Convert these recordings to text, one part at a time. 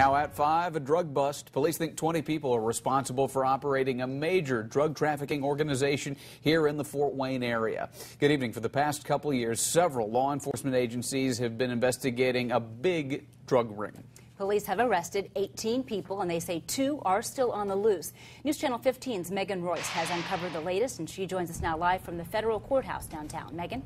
Now at 5, a drug bust. Police think 20 people are responsible for operating a major drug trafficking organization here in the Fort Wayne area. Good evening. For the past couple years, several law enforcement agencies have been investigating a big drug ring. Police have arrested 18 people, and they say two are still on the loose. News Channel 15's Megan Royce has uncovered the latest, and she joins us now live from the federal courthouse downtown. Megan?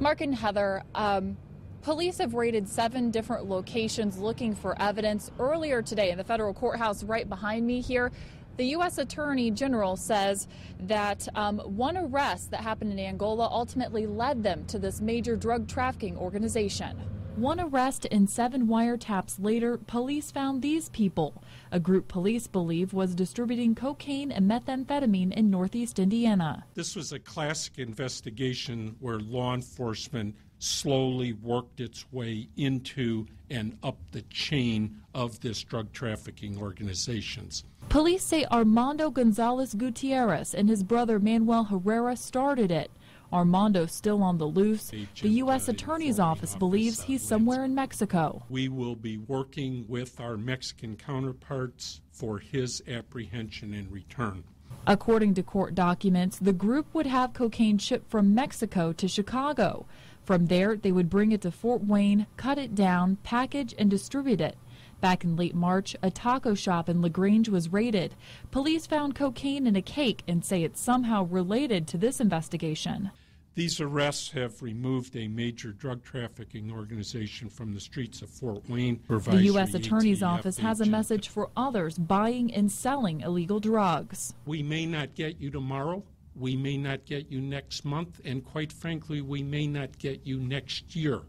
Mark and Heather, um, Police have raided seven different locations looking for evidence. Earlier today in the federal courthouse right behind me here, the U.S. Attorney General says that um, one arrest that happened in Angola ultimately led them to this major drug trafficking organization. One arrest and seven wiretaps later, police found these people. A group police believe was distributing cocaine and methamphetamine in northeast Indiana. This was a classic investigation where law enforcement slowly worked its way into and up the chain of this drug trafficking organizations. Police say Armando Gonzalez Gutierrez and his brother Manuel Herrera started it. Armando's still on the loose. The U.S. Attorney's Office believes he's somewhere in Mexico. We will be working with our Mexican counterparts for his apprehension and return. According to court documents, the group would have cocaine shipped from Mexico to Chicago. From there, they would bring it to Fort Wayne, cut it down, package, and distribute it. Back in late March, a taco shop in LaGrange was raided. Police found cocaine in a cake and say it's somehow related to this investigation. These arrests have removed a major drug trafficking organization from the streets of Fort Wayne. The U.S. Attorney's Office has a message for others buying and selling illegal drugs. We may not get you tomorrow. We may not get you next month. And quite frankly, we may not get you next year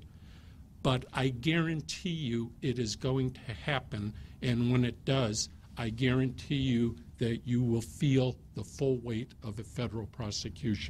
but I guarantee you it is going to happen. And when it does, I guarantee you that you will feel the full weight of a federal prosecution.